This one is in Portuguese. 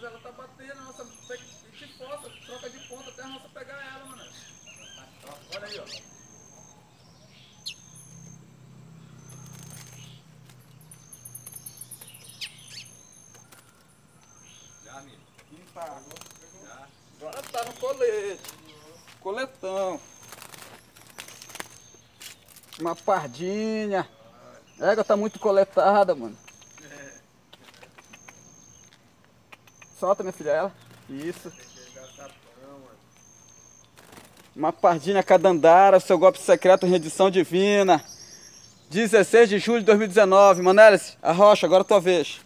mas ela tá batendo, nossa, tem que te força, troca de ponta até a nossa pegar ela, mano. Olha aí, ó. Já, amigo. Tá. Já. Agora tá no colete. Coletão. Uma pardinha. Égua tá muito coletada, mano. Solta, minha filha, ela. Isso. Uma pardinha cadandara, seu golpe secreto redição divina. 16 de julho de 2019. Manelis, arrocha, agora é tua vez.